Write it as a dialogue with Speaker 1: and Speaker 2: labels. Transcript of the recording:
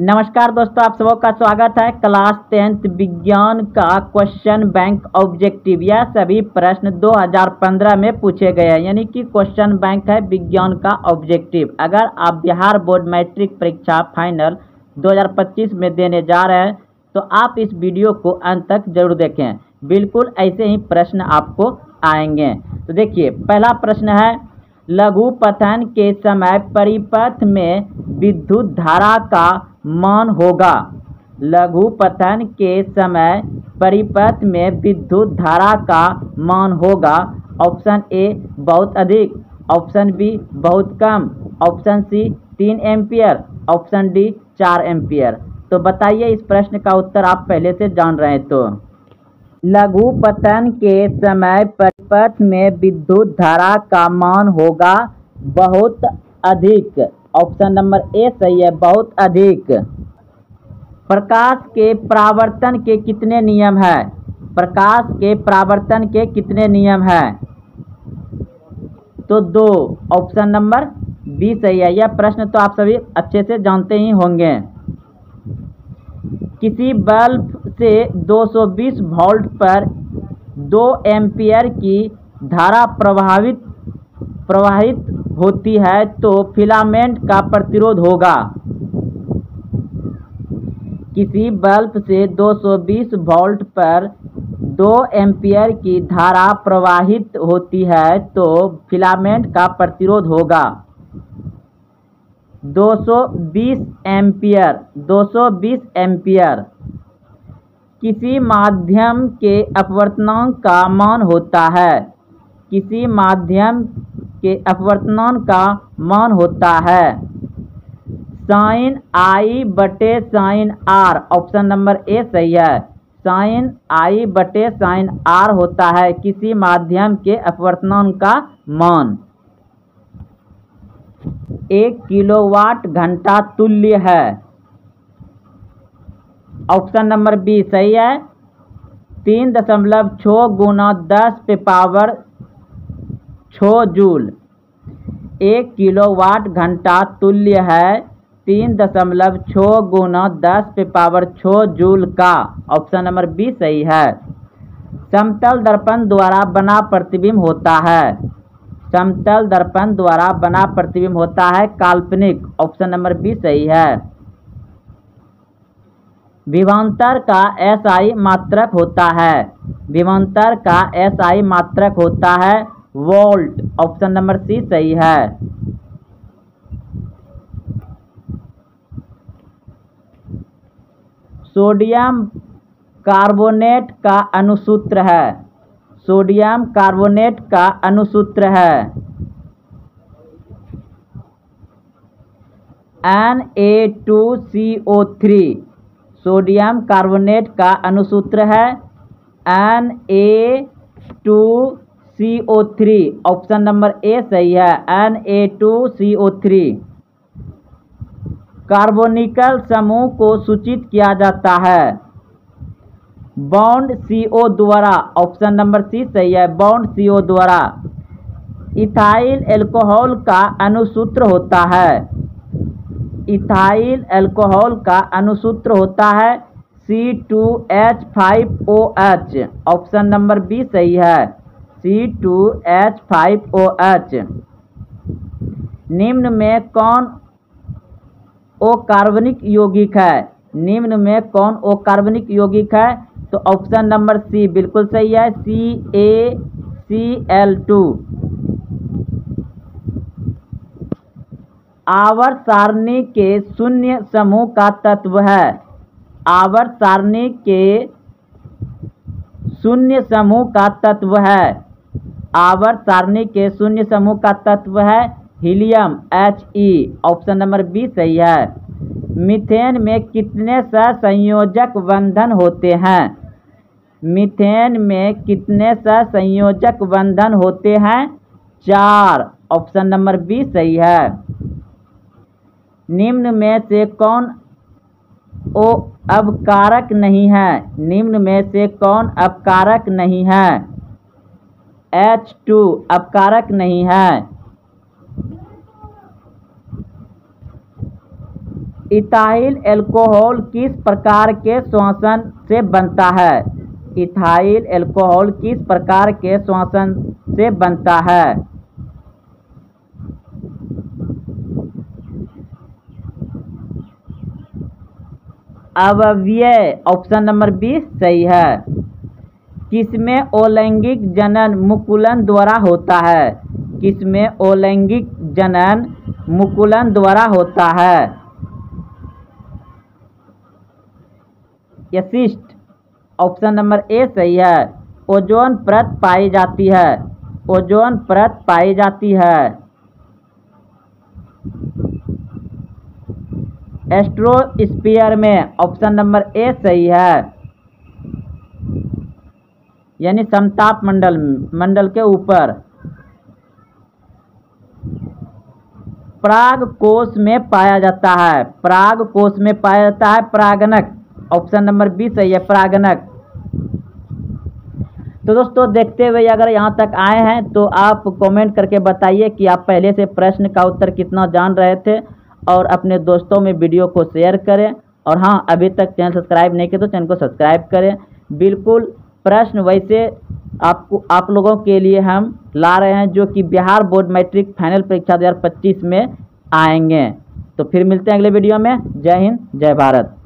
Speaker 1: नमस्कार दोस्तों, आप सबों का स्वागत है क्लास टेंथ विज्ञान का क्वेश्चन बैंक ऑब्जेक्टिव। यह सभी प्रश्न 2015 में पूछे गए हैं, यानी कि क्वेश्चन बैंक है विज्ञान का ऑब्जेक्टिव। अगर आप बिहार बोर्ड मैट्रिक परीक्षा फाइनल 2025 में देने जा रहे हैं तो आप इस वीडियो को अंत तक ज़रूर देखें। बिल्कुल ऐसे ही प्रश्न आपको आएँगे। तो देखिए, पहला प्रश्न है लघु पतन के समय परिपथ में विद्युत धारा का मान होगा। लघु पतन के समय परिपथ में विद्युत धारा का मान होगा। ऑप्शन ए, बहुत अधिक। ऑप्शन बी, बहुत कम। ऑप्शन सी, तीन एम्पियर। ऑप्शन डी, चार एम्पियर। तो बताइए इस प्रश्न का उत्तर आप पहले से जान रहे हैं तो। लघु पतन के समय परिपथ में विद्युत धारा का मान होगा। बहुत अधिक। ऑप्शन नंबर ए सही है, बहुत अधिक। प्रकाश के परावर्तन के कितने नियम है? प्रकाश के परावर्तन के कितने नियम है? तो दो, ऑप्शन नंबर बी सही है। यह प्रश्न तो आप सभी अच्छे से जानते ही होंगे। किसी बल्ब से 220 वोल्ट पर 2 एम्पियर की धारा प्रभावित प्रवाहित होती है तो फिलामेंट का प्रतिरोध होगा। किसी बल्ब से 220 वोल्ट पर 2 एम्पियर की धारा प्रवाहित होती है तो फिलामेंट का प्रतिरोध होगा। 220 एम्पियर 220 एम्पियर। किसी माध्यम के अपवर्तनांक का मान होता है। किसी माध्यम के अपवर्तनांक का मान होता है। साइन आई बटे sine R option number A सही है। साइन आई बटे साइन आर होता है किसी माध्यम के अपवर्तनांक का मान। एक किलोवाट घंटा तुल्य है। ऑप्शन नंबर बी सही है। तीन दशमलव छः गुना दस पे पावर छः जूल। एक किलोवाट घंटा तुल्य है, तीन दशमलव छः गुना दस पे पावर छः जूल का। ऑप्शन नंबर बी सही है। समतल दर्पण द्वारा बना प्रतिबिंब होता है। समतल दर्पण द्वारा बना प्रतिबिंब होता है काल्पनिक। ऑप्शन नंबर बी सही है। विभवांतर का एसआई मात्रक होता है। विभवांतर का एसआई मात्रक होता है। वोल्ट, ऑप्शन नंबर सी सही है। सोडियम कार्बोनेट का अनुसूत्र है। सोडियम कार्बोनेट का अनुसूत्र है। N A two C O three sodium carbonate का अनुसूत्र है। N A two C O three option number A सही है N A two C O three कार्बोनिकल समूह को सूचित किया जाता है। बॉन्ड सीओ द्वारा ऑप्शन नंबर सी सही है बॉन्ड सीओ द्वारा. इथाइल एल्कोहल का अनुसूत्र होता है। इथाइल एल्कोहल का अनुसूत्र होता है C two H five O H option number B सही है। C two H five O H निम्न में कौन ओ कार्बनिक यौगिक है? निम्न में कौन ओ कार्बनिक यौगिक है? तो ऑप्शन नंबर सी बिल्कुल सही है C A C L two our सारणी के शून्य समूह का तत्व है। आवर्त सारणी के शून्य समूह का तत्व है। आवर्त सारणी के शून्य समूह का तत्व है helium H E option number B सही है। मीथेन में कितने सहसंयोजक बंधन होते हैं? मीथेन में कितने सहसंयोजक बंधन होते हैं? चार, ऑप्शन नंबर बी सही है। निम्न में से कौन ओ अपकारक नहीं है? निम्न में से कौन अपकारक नहीं है? एच टू अपकारक नहीं है। इथाइल एल्कोहल किस प्रकार के श्वसन से बनता है? इथाइल एल्कोहल किस प्रकार के श्वसन से बनता है? अवव्यय ऑप्शन नंबर बी सही है। किसमें अलैंगिक जनन मुकुलन द्वारा होता है? किसमें अलैंगिक जनन मुकुलन द्वारा होता है? यशिष्ट। ऑप्शन नंबर ए सही है। ओजोन परत पाई जाती है। ओजोन परत पाई जाती है। एस्ट्रोस्पियर में ऑप्शन नंबर ए सही है। यानी समताप मंडल मंडल के ऊपर। प्राग कोष में पाया जाता है। प्राग कोष में पाया जाता है प्रागनक। ऑप्शन नंबर बी सही है, प्रागनक। तो दोस्तों, देखते हुए अगर यहाँ तक आए हैं तो आप कमेंट करके बताइए कि आप पहले से प्रश्न का उत्तर कितना जान रहे थे और अपने दोस्तों में वीडियो को शेयर करें। और हाँ अभी तक चैनल सब्सक्राइब नहीं किया तो चैनल को सब्सक्राइब करें। बिल्कुल प्रश्न वैसे आपको, आप लोगों के लिए हम ला रहे हैं जो कि बिहार बोर्ड मैट्रिक फाइनल परीक्षा 2025 में आएँगे। तो फिर मिलते हैं अगले वीडियो में। जय हिंद, जय भारत।